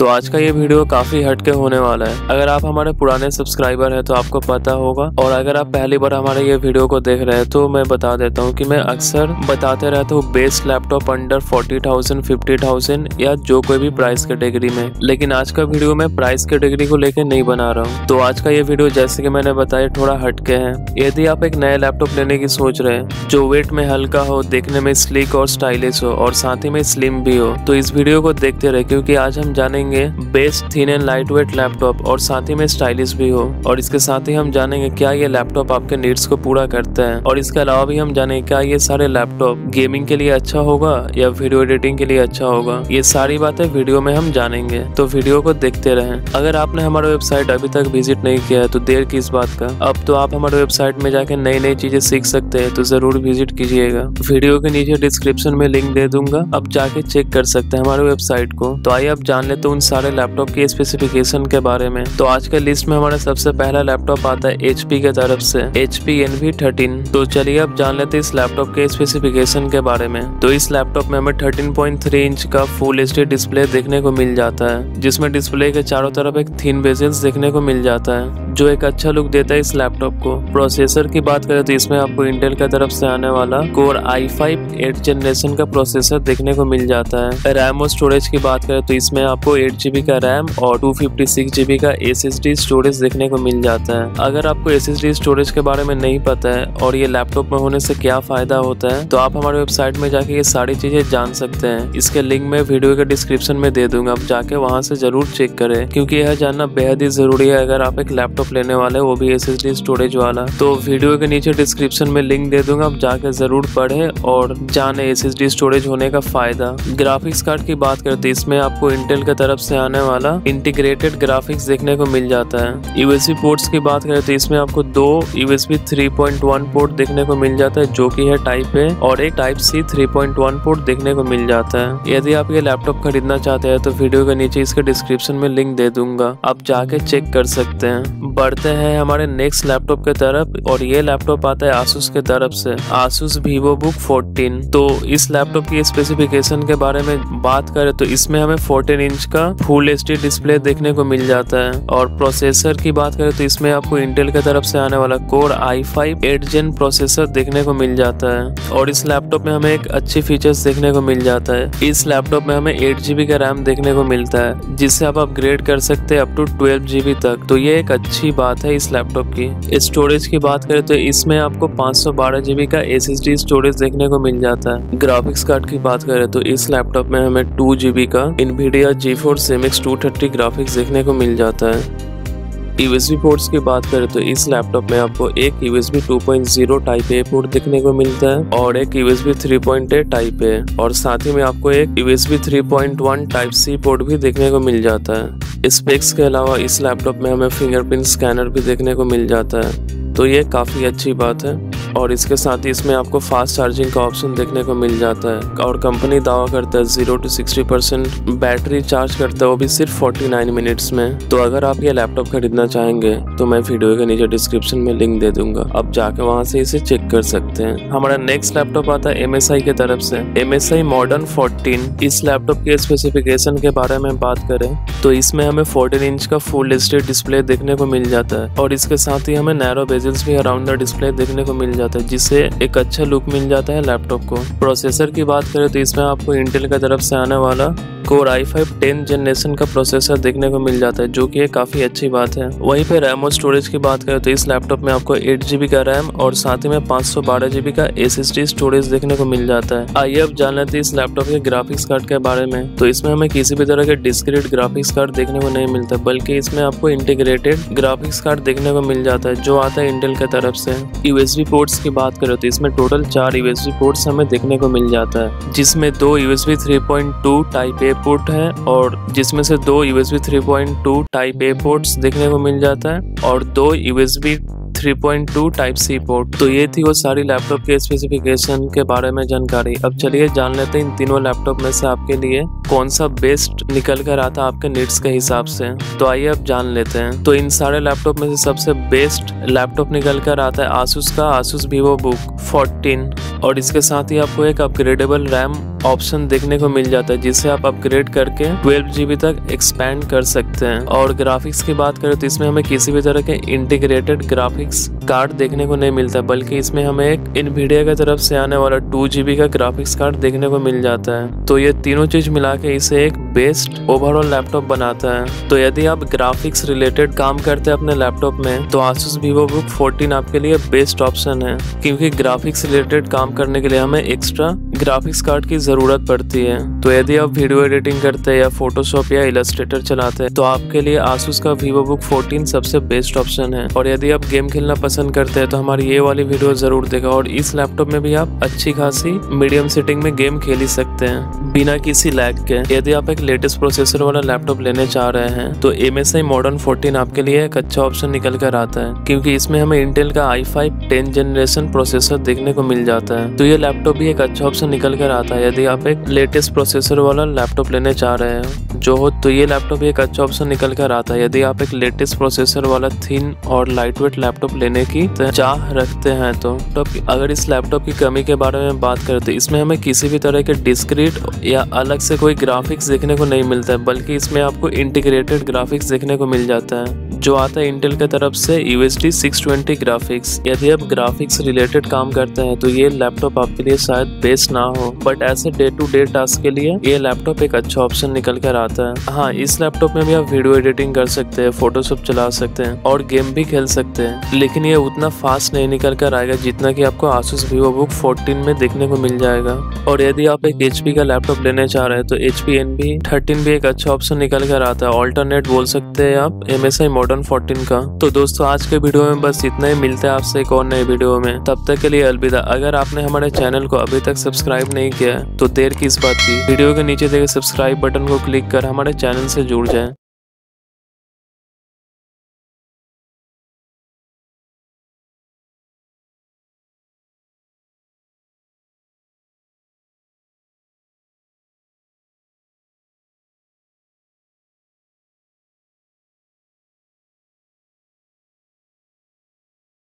तो आज का ये वीडियो काफ़ी हटके होने वाला है। अगर आप हमारे पुराने सब्सक्राइबर हैं तो आपको पता होगा। और अगर आप पहली बार हमारे ये वीडियो को देख रहे हैं तो मैं बता देता हूँ कि मैं अक्सर बताते रहता हूँ best laptop under forty thousand fifty thousand या जो कोई भी प्राइस कैटेगरी में। लेकिन आज का वीडियो मैं प्राइस कैटेगरी को लेकर नहीं बना रहा हूँ। तो आज का ये वीडियो जैसे की मैंने बताया, थोड़ा हटके है। यदि आप एक नया लैपटॉप लेने की सोच रहे हैं, जो वेट में हल्का हो, देखने में स्लिक और स्टाइलिश हो, और साथ ही में स्लिम भी हो तो इस वीडियो को देखते रहे, क्योंकि आज हम जानेंगे जानेंगे। Best thin and light weight laptop और साथ ही में स्टाइलिश भी हो। और इसके साथ ही हम जानेंगे क्या ये लैपटॉप आपके नीड्स को पूरा करता है। और इसके अलावा भी हम जानेंगे क्या ये सारे लैपटॉप गेमिंग के लिए अच्छा होगा या वीडियो एडिटिंग के लिए अच्छा होगा। ये सारी बातें वीडियो में हम जानेंगे। तो वीडियो को देखते रहे। अगर आपने हमारा वेबसाइट अभी तक विज़िट नहीं किया है तो देर किस बात का। अब तो आप हमारे वेबसाइट में जाके नई नई चीज़ें सीख सकते हैं तो ज़रूर विज़िट कीजिएगा। वीडियो के नीचे डिस्क्रिप्शन में लिंक दे दूँगा। अब जाके चेक कर सकते हैं हमारे वेबसाइट को। तो आइए, अब जान लेते उन सारे लैपटॉप के स्पेसिफिकेशन के बारे में। तो आज के लिस्ट में हमारा सबसे पहला लैपटॉप आता है एच के तरफ़ से। H P N V thirteen तो चलिए अब जान लेते हैं इस लैपटॉप के स्पेसिफिकेशन के बारे में। तो इस लैपटॉप में हमें 13.3 इंच का फुल एच डिस्प्ले देखने को मिल जाता है, जिसमें डिस्प्ले के चारों तरफ़ एक थीन बेजल्स देखने को मिल जाता है, जो एक अच्छा लुक देता है इस लैपटॉप को। प्रोसेसर की बात करें तो इसमें आपको इंटेल की तरफ़ से आने वाला core i five eight generation का प्रोसेसर देखने को मिल जाता है। रैम और स्टोरेज की बात करें तो इसमें आपको एट जीबी का रैम और टू फिफ्टी का डी स्टोरेज देखने को मिल जाता है। अगर आपको एस एस डी स्टोरेज के बारे में नहीं पता है और ये लैपटॉप में होने से क्या फ़ायदा होता है तो आप हमारे वेबसाइट में जाके ये सारी चीज़ें जान सकते हैं। इसके लिंक में वीडियो के डिस्क्रिप्शन में दे दूँगा, आप जाके वहाँ से ज़रूर चेक करें, क्योंकि यह जानना बेहद ही ज़रूरी है। अगर आप एक लैपटॉप लेने वाले वो भी एस एस डी स्टोरेज वाला तो वीडियो के नीचे डिस्क्रिप्शन में लिंक दे दूँगा, आप जाके ज़रूर पढ़े और जाने एस स्टोरेज होने का फ़ायदा। ग्राफिक्स कार्ड की बात करते इसमें आपको इंटेल की तरफ़ से आने वाला इंटीग्रेटेड ग्राफिक्स देखने को मिल जाता है। यूएसबी पोर्ट्स की बात करें तो इसमें आपको दो यूएसबी 3.1 पोर्ट देखने को मिल जाता है, जो कि है टाइप ए और एक टाइप सी 3.1 पोर्ट देखने को मिल जाता है। यदि आप ये लैपटॉप खरीदना चाहते हैं तो वीडियो के नीचे इसके डिस्क्रिप्शन में लिंक दे दूँगा। आप जाके चेक कर सकते हैं। बढ़ते हैं हमारे नेक्स्ट लैपटॉप के तरफ़ और ये लैपटॉप आता है आसूस के तरफ़ से। आसूस वीवो बुक 14 तो इस लैपटॉप की स्पेसिफिकेशन के बारे में बात करें तो इसमें हमें 14 इंच का फुल एच डिस्प्ले देखने को मिल जाता है। और प्रोसेसर की बात करें तो इसमें आपको इंटेल की तरफ़ से आने वाला core i five eight gen processor देखने को मिल जाता है। और इस लैपटॉप में हमें एक अच्छी फीचर्स देखने को मिल जाता है। इस लैपटॉप में हमें एट जीबी का रैम देखने को मिलता है, जिससे आप अपग्रेड कर सकते हैं अप टू ट्वेल्व जीबी तक। तो ये एक अच्छी बात है इस लैपटॉप की। स्टोरेज की बात करें तो इसमें आपको पाँच सौ का एस एस डी स्टोरेज देखने को मिल जाता है। ग्राफिक्स कार्ड की बात करें तो इस लैपटॉप में हमें टू का इनवीडिया जी फोर सेमिक्स टू ग्राफिक्स देखने को मिल जाता है। यूएसबी पोर्ट्स की बात करें तो इस लैपटॉप में आपको एक यूएसबी 2.0 टाइप ए पोर्ट देखने को मिलता है और एक यूएसबी 3.8 टाइप ए और साथ ही में आपको एक यूएसबी 3.1 टाइप सी पोर्ट भी देखने को मिल जाता है। स्पेक्स के अलावा इस लैपटॉप में हमें फिंगरप्रिंट स्कैनर भी देखने को मिल जाता है। तो ये काफ़ी अच्छी बात है। और इसके साथ ही इसमें आपको फास्ट चार्जिंग का ऑप्शन देखने को मिल जाता है। और कंपनी दावा करता है zero to sixty percent battery charge करता है, वो भी सिर्फ़ फोर्टी नाइन मिनट्स में। तो अगर आप ये लैपटॉप खरीदना चाहेंगे तो मैं वीडियो के नीचे डिस्क्रिप्शन में लिंक दे दूँगा। आप जाके वहाँ से इसे चेक कर सकते हैं। हमारा नेक्स्ट लैपटॉप आता है एम की तरफ़ से। M S I modern fourteen इस लैपटॉप के स्पेसिफिकेशन के बारे में बात करें तो इसमें हमें फोर्टीन इंच का फुल एच डिस्प्ले देखने को मिल जाता है। और इसके साथ ही हमें नैरो बेजल्स भी अराउंड द डिस्प्ले देखने को मिल जाता है, जिससे एक अच्छा लुक मिल जाता है लैपटॉप को। प्रोसेसर की बात करें तो इसमें आपको इंटेल की तरफ़ से आने वाला core i five ten generation का प्रोसेसर देखने को मिल जाता है, जो कि काफ़ी अच्छी बात है। वहीं पे रैम और स्टोरेज की बात करें तो इस लैपटॉप में आपको एट जीबी का रैम और साथ ही में पाँच सौ बारह जीबी का एस एस डी स्टोरेज देखने को मिल जाता है। आइए अब जान लेते हैं इस लैपटॉप के ग्राफिक्स कार्ड के बारे में। तो इसमें हमें किसी भी तरह के डिस्क्रीट ग्राफिक्स कार्ड देखने को नहीं मिलता, बल्कि इसमें आपको इंटीग्रेटेड ग्राफिक्स कार्ड देखने को मिल जाता है, जो आता है इंटेल की तरफ़ से। यूएसबी पोर्ट्स की बात करें तो इसमें टोटल चार यूएसबी पोर्ट्स हमें देखने को मिल जाता है, जिसमें दो यूएसबी 3.2 टाइप ए पोर्ट है और जिसमें से दो यूएसबी 3.2 टाइप ए पोर्ट्स देखने को मिल जाता है और दो यूएसबी 3.2 टाइप सी पोर्ट तो ये थी वो सारी लैपटॉप के स्पेसिफिकेशन के बारे में जानकारी। अब चलिए जान लेते हैं इन तीनों लैपटॉप में से आपके लिए कौन सा बेस्ट निकल कर आता आपके नीड्स के हिसाब से। तो आइए अब जान लेते हैं। तो इन सारे लैपटॉप में से सबसे बेस्ट लैपटॉप निकल कर आता है आसूस का आसूस वीवो बुक 14 और इसके साथ ही आपको एक अपग्रेडेबल रैम ऑप्शन देखने को मिल जाता है, जिसे आप अपग्रेड करके ट्वेल्व जीबी तक एक्सपेंड कर सकते हैं। और ग्राफिक्स की बात करें तो इसमें हमें किसी भी तरह के इंटीग्रेटेड ग्राफिक्स कार्ड देखने को नहीं मिलता, बल्कि इसमें हमें एक इनविडिया की तरफ़ से आने वाला टू जीबी का ग्राफिक्स कार्ड देखने को मिल जाता है। तो ये तीनों चीज़ मिला के इसे एक बेस्ट ओवरऑल लैपटॉप बनाता है। तो यदि आप ग्राफिक्स रिलेटेड काम करते हैं अपने लैपटॉप में तो आसूस वीवो बुक 14 आपके लिए बेस्ट ऑप्शन है। क्योंकि ग्राफिक्स रिलेटेड काम करने के लिए हमें एक्स्ट्रा ग्राफिक्स कार्ड की ज़रूरत पड़ती है। तो यदि आप वीडियो एडिटिंग करते हैं या फोटोशॉप या इलस्ट्रेटर चलाते हैं तो आपके लिए आसूस का वीवो बुक 14 सबसे बेस्ट ऑप्शन है। और यदि आप गेम खेलना पसंद करते हैं तो हमारी ये वाली वीडियो ज़रूर देखा। और इस लैपटॉप में भी आप अच्छी खासी मीडियम सेटिंग में गेम खेल ही सकते हैं, बिना किसी लैग के। यदि आप एक लेटेस्ट प्रोसेसर वाला लैपटॉप लेने चाह रहे हैं। तो M S I modern fourteen आपके लिए एक अच्छा ऑप्शन निकल कर आता है, क्योंकि इसमें हमें इंटेल का i five ten generation processor देखने को मिल जाता है। तो ये लैपटॉप भी एक अच्छा ऑप्शन निकल कर आता है, यदि आप एक लेटेस्ट प्रोसेसर वाला लैपटॉप लेने चाह रहे हैं। जो हो तो ये लैपटॉप एक अच्छा ऑप्शन निकल कर आता है। यदि आप एक लेटेस्ट प्रोसेसर वाला थिन और लाइट वेट लैपटॉप लेने की चाह रखते हैं तो अगर इस लैपटॉप की कमी के बारे में बात करें तो इसमें हमें किसी भी तरह के डिस्क्रीट या अलग से कोई ग्राफिक्स देखने को नहीं मिलता है, बल्कि इसमें आपको इंटीग्रेटेड ग्राफिक्स देखने को मिल जाता है, जो आता है इंटेल की तरफ़ से U S D six twenty graphics यदि आप ग्राफिक्स रिलेटेड काम करते हैं तो ये लैपटॉप आपके लिए शायद बेस्ट ना हो बट ऐसे डे टू डे टास्क के लिए ये लैपटॉप एक अच्छा ऑप्शन निकल कर आता है। हाँ इस लैपटॉप में भी आप वीडियो एडिटिंग कर सकते हैं फोटोशॉप चला सकते हैं, और गेम भी खेल सकते हैं, लेकिन ये उतना फास्ट नहीं निकल कर आएगा जितना की आपको आसूस वीवो बुक फोर्टीन में देखने को मिल जाएगा। और यदि आप एक HP का लैपटॉप लेने चाह रहे हैं तो H P envy thirteen भी एक अच्छा ऑप्शन निकल कर आता है। ऑल्टरनेट बोल सकते हैं आप M S I modern fourteen का। तो दोस्तों, आज के वीडियो में बस इतना ही। मिलता है आपसे एक और नए वीडियो में। तब तक के लिए अलविदा। अगर आपने हमारे चैनल को अभी तक सब्सक्राइब नहीं किया तो देर किस बात की? वीडियो के नीचे देखे सब्सक्राइब बटन को क्लिक कर हमारे चैनल से जुड़ जाए।